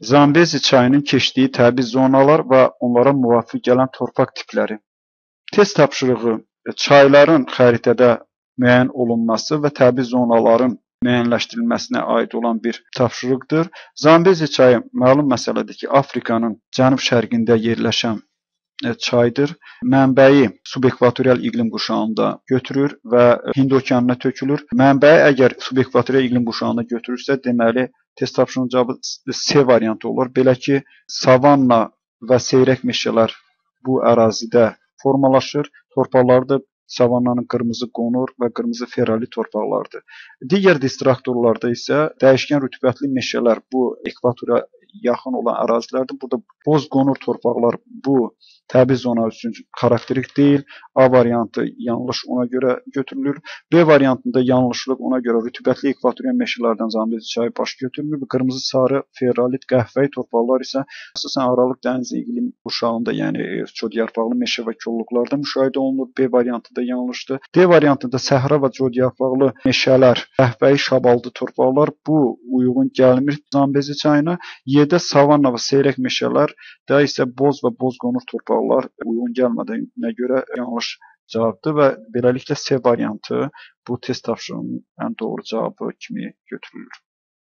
Zambezi çayının keçdiyi təbii zonalar və onlara müvafiq gələn torpaq tipləri. Test tapşırığı çayların xəritədə müəyyən olunması və təbii zonaların müəyyənləşdirilməsinə aid olan bir tapşırıqdır. Zambezi çayı məlum məsələdir ki, Afrikanın cənub-şərqində yerləşən e, çaydır. Mənbəyi subekvatorial iqlim qurşağında götürür və Hind okeanına tökülür. Mənbəyi əgər subekvatorial iqlim qurşağına götürürsə, deməli test tapşırığının cavabı C variantı olur. Belə ki, savanna və seyrək meşələr bu ərazidə formalaşır. Torpaqları da savannanın qırmızı qonur və qırmızı ferrolit torpaqlardır. Digər distraktorlarda isə dəyişkən rütubətli meşələr bu ekvatora yaxın olan ərazilərdir. Burada boz qonur torpaqlar bu təbii zona üçün xarakterik deyil. A variantı yanlış ona görə götürülür. B variantında yanlışlıq ona görə rütubətli ekvatorial meşələrdən Zambezi çayı baş götürmür. Qırmızı, sarı, ferrolit, qəhvəyi torpaqlar isə əsasən Aralıq dənizi iqlim qurşağında, yəni çodyarpaqlı meşə və kolluqlarda müşahidə olunur. B variantı da yanlışdır. D variantında səhra və çodyarpaqlı meşələr, qəhvəyi şabaldı torpaqlar bu uyğun gəlmir Zambezi çayına. Y-də savanna və seyrək meşələr də isə boz və boz qonur torpaqlar uyğun gəlmədiyinə görə yanlış cavabdır və beləliklə C variantı bu test tapşırığının ən doğru cavabı kimi götürülür.